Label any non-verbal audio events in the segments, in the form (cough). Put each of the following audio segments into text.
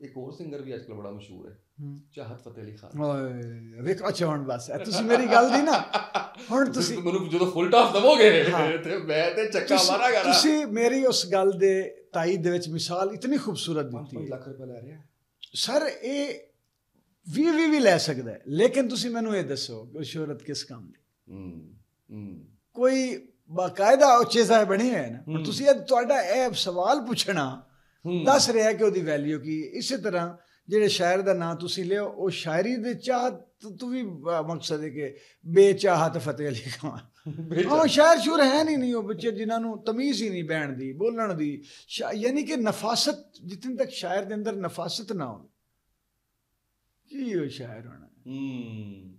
ਇੱਕ ਹੋਰ ਸਿੰਗਰ ਵੀ ਅੱਜਕੱਲ ਬੜਾ ਮਸ਼ਹੂਰ ਹੈ। ਚਾਹਤ ਫਤਿਹ ਅਲੀ ਖਾਨ। ਓਏ ਵੇਖੋ ਅੱਛਾ ਹੁਣ ਬਸ ਇਹ ਤੁਸੀਂ ਮੇਰੀ ਗੱਲ ਦੀ ਨਾ ਹੁਣ ਤੁਸੀਂ ਮੈਨੂੰ ਜਦੋਂ ਫੁੱਲ ਟਾਸ ਦਵੋਗੇ। ਤੇ ਮੈਂ ਤੇ ਚੱਕਾ ਮਾਰਾਂਗਾ ਤੁਸੀਂ ਮੇਰੀ ਉਸ ਗੱਲ ਦੇ ਤਾਈਦ ਦੇ ਵਿੱਚ ਮਿਸਾਲ ਇਤਨੀ ਖੂਬਸੂਰਤ ਦਿੱਤੀ 5 ਹੈ ਲੱਖ ਰੁਪਏ ਲੈ ਰਿਹਾ। ਸਰ ਇਹ ਵੀ ਵੀ ਵੀ ਲੈ ਸਕਦਾ ਹੈ ਲੇਕਿਨ ਤੁਸੀਂ ਮੈਨੂੰ ਇਹ ਦੱਸੋ ਕਿ ਸ਼ੋਹਰਤ ਕਿਸ ਕੰਮ ਦੀ? ਹੂੰ ਹੂੰ। ਕੋਈ ਬਾਕਾਇਦਾ ਉਹ ਚੀਜ਼ਾਂ ਬਣੀ ਹੈ ਨਾ? ਤੁਸੀਂ ਇਹ ਤੁਹਾਡਾ ਇਹ ਸਵਾਲ ਪੁੱਛਣਾ। ਦੱਸ ਰਿਹਾ ਕਿ ਉਹਦੀ ਵੈਲਿਊ ਕੀ ਹੈ। ਇਸੇ ਤਰ੍ਹਾਂ ਜਿਹੜੇ ਸ਼ਾਇਰ ਦਾ ਨਾਂ ਤੁਸੀਂ ਲਿਓ ਉਹ ਸ਼ਾਇਰੀ ਦੇ ਚਾਹਤ ਤੋਂ ਵੀ ਮਕਸਦ ਹੈ ਕਿ ਬੇਚਾਹਤ ਫਤਿਹ ਅਲੀ ਖਾਨ। ਉਹ ਸ਼ਾਇਰ ਸ਼ੁਰ ਹੈ ਨਹੀਂ ਨਹੀਂ ਉਹ ਬੱਚੇ ਜਿਨ੍ਹਾਂ ਨੂੰ ਤਮੀਜ਼ ਹੀ ਨਹੀਂ ਬਹਿਣ ਦੀ ਬੋਲਣ ਦੀ। ਯਾਨੀ ਕਿ ਨਫਾਸਤ ਜਿੰਨ ਤੱਕ ਸ਼ਾਇਰ ਦੇ ਅੰਦਰ ਨਫਾਸਤ ਨਾ ਹੋਵੇ। ਕੀ ਉਹ ਸ਼ਾਇਰ ਹੋਣਾ? ਹੂੰ।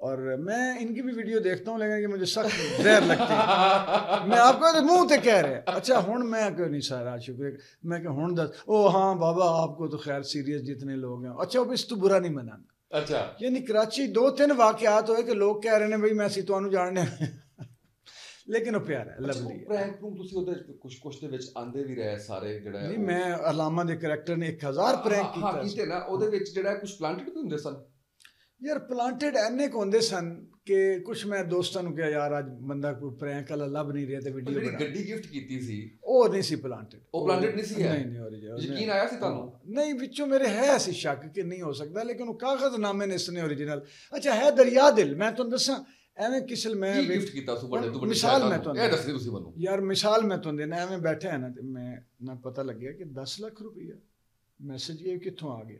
और मैं इनकी भी वीडियो देखता हूँ लेकिन कि मुझे सख्त जहर लगती है मैं आपको तो मुंह ते कह रहे अच्छा हुन मैं क्यों नहीं सारा शुक्र मैं कि हुन दस ओ हाँ बाबा आपको तो खैर सीरियस जितने लोग हैं अच्छा अब इस तो बुरा नहीं मनाना ਅੱਛਾ ਯਾਨੀ ਕਰਾਚੀ ਦੋ ਤਿੰਨ ਵਾਕਿਆਤ ਹੋਏ ਕਿ ਲੋਕ ਕਹਿ ਰਹੇ ਨੇ ਬਈ ਮੈਂ ਅਸੀਂ ਤੁਹਾਨੂੰ ਜਾਣਦੇ ਹਾਂ ਲੇਕਿਨ ਉਹ ਪਿਆਰਾ ਹੈ ਲਵਲੀ ਹੈ ਪ੍ਰੈਂਕ ਨੂੰ ਤੁਸੀਂ ਉਹਦੇ ਕੁਝ ਕੁਝ ਦੇ ਵਿੱਚ ਆਂਦੇ ਵੀ ਰਹੇ ਸਾਰੇ ਜਿਹੜਾ ਨਹੀਂ ਉਹ- ਮੈਂ ਅਲਾਮਾ ਦੇ ਕਰੈਕਟਰ ਨੇ 1000 ਪ੍ਰੈਂਕ ਹਾਂ, ਹਾਂ ਕੀਤਾ ਸੀ। ਕੀਤੇ ਨਾ ਉਹਦੇ ਵਿੱਚ ਜਿਹੜਾ ਕੁਝ ਪਲਾਂਟਡ ਵੀ ਹੁੰਦੇ ਸਨ ਯਾਰ ਪਲਾਂਟਡ ਐਨੇ ਕੁ ਹੁੰਦੇ ਸਨ ਕਿ ਕੁਝ ਮੈਂ ਦੋਸਤਾਂ ਨੂੰ ਕਿਹਾ ਯਾਰ ਅੱਜ ਬੰਦਾ ਕੋਈ ਪ੍ਰੈਂਕ ਵਾਲਾ ਲੱਭ ਨਹੀਂ ਰਿਹਾ ਤੇ ਵੀਡੀਓ ਬਣਾ। ਗੱਡੀ ਗਿਫਟ ਕੀਤੀ ਸੀ। ਉਹ ਨਹੀਂ ਸੀ ਪਲਾਂਟਡ ਉਹ planted ਨਹੀਂ ਸੀ? ਨਹੀਂ ਨਹੀਂ ਹੋ ਰਹੀ ਯਕੀਨ ਆਇਆ ਸੀ ਤੁਹਾਨੂੰ? ਨਹੀਂ ਵਿੱਚੋਂ ਮੇਰੇ ਹੈ ਸੀ ਸ਼ੱਕ ਕਿ ਨਹੀਂ ਹੋ ਸਕਦਾ ਲੇਕਿਨ ਉਹ ਕਾਗਜ਼ਨਾਮੇ ਨੇ ਇਸਨੇ ਓਰੀਜਨਲ ਅੱਛਾ ਹੈ ਦਰਿਆ ਦਿਲ ਮੈਂ ਤੁਹਾਨੂੰ ਦੱਸਾਂ ਐਵੇਂ ਕਿਸੇ ਮੈਂ ਗਿਫਟ ਕੀਤਾ ਸੀ ਵੱਡੇ ਤੋਂ ਵੱਡੀ ਮਿਸਾਲ ਮੈਂ ਤੁਹਾਨੂੰ। ਤੁਹਾਨੂੰ- ਇਹ ਦੱਸਦੇ ਤੁਸੀਂ ਮੈਨੂੰ। ਯਾਰ ਮਿਸਾਲ ਮੈਂ ਤੁਹਾਨੂੰ ਦੇਣਾ ਐਵੇਂ ਬੈਠਾ ਹੈ ਨਾ ਤੇ ਮੈਂ ਨਾ ਪਤਾ ਲੱਗਿਆ ਕਿ 10 ਲੱਖ ਰੁਪਈਆ ਮੈਸੇਜ ਇਹ ਕਿੱਥੋਂ ਆ ਗਿਆ।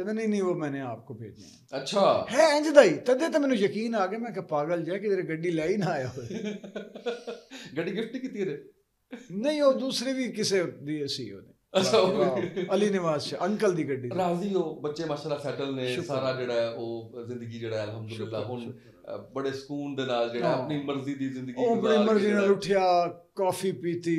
کہتے نہیں نہیں وہ میں نے آپ کو بھیجنا اچھا۔ ہے انج دائی تدے تو میں یقین آ گیا میں کہا پاگل جائے کہ تیرے گڈی لے ہی نہ آیا ہوئے۔ (laughs) گڈی گفٹ کی تیرے؟ نہیں وہ دوسرے بھی کسے دیئے سی ہو نے علی نواز شاہ انکل دی گڈی راضی ہو بچے ماشاءاللہ سیٹل نے سارا جڑا ہے وہ زندگی جڑا ہے الحمدللہ۔ ہن بڑے سکون دے نال جڑا ہاں۔ اپنی مرضی دی زندگی گزار اپنی مرضی نال اٹھیا کافی پیتی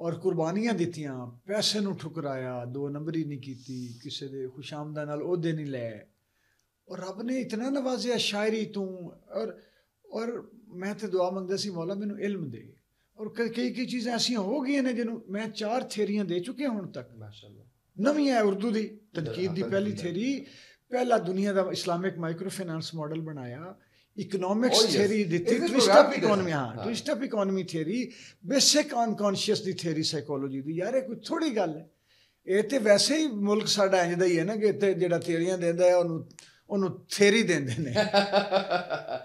ਔਰ ਕੁਰਬਾਨੀਆਂ ਦਿੱਤੀਆਂ ਪੈਸੇ ਨੂੰ ਠੁਕਰਾਇਆ ਦੋ ਨੰਬਰੀ ਨਹੀਂ ਕੀਤੀ ਕਿਸੇ ਦੇ ਖੁਸ਼ਾਮਦਾ ਨਾਲ ਉਹਦੇ ਨਹੀਂ ਲੈ ਔਰ ਰੱਬ ਨੇ ਇਤਨਾ ਨਵਾਜ਼ਿਆ ਸ਼ਾਇਰੀ ਤੋਂ ਔਰ ਔਰ ਮੈਂ ਤੇ ਦੁਆ ਮੰਗਦਾ ਸੀ ਮੌਲਾ ਮੈਨੂੰ ਇਲਮ ਦੇ ਔਰ ਕਈ ਕਈ ਕਈ ਚੀਜ਼ਾਂ ਐਸੀਆਂ ਹੋ ਗਈਆਂ ਨੇ ਜਿਹਨੂੰ ਮੈਂ ਚਾਰ ਥੇਰੀਆਂ ਦੇ ਚੁੱਕਿਆ ਹੁਣ ਤੱਕ ਮਾਸ਼ਾਅੱਲਾ ਨਵੀਂ ਹੈ ਉਰਦੂ ਦੀ ਤਨਕੀਦ ਦੀ ਹਾਂ, ਪਹਿਲੀ ਤਨਕੀਦ। ਥੇਰੀ ਪਹਿਲਾ ਦੁਨੀਆ ਦਾ Islamic micro finance Economics Oh, yes. Theory ਦਿੱਤੀ ਟਵਿਸਟ ਆਫ ਇਕਨੋਮੀ। ਹਾਂ। Twist of economy theory basic unconscious the theory psychology ਦੀ ਯਾਰ ਇਹ ਕੋਈ ਥੋੜੀ ਗੱਲ ਹੈ ਇਹ ਤੇ ਵੈਸੇ ਹੀ ਮੁਲਕ ਸਾਡਾ ਇੰਜ ਦਾ ਹੀ ਹੈ ਨਾ ਕਿ ਇੱਥੇ ਜਿਹੜਾ ਥਿਊਰੀਆਂ ਦਿੰਦਾ ਹੈ ਉਹਨੂੰ ਉਹਨੂੰ ਥਿਊਰੀ ਦਿੰਦੇ ਨੇ (laughs)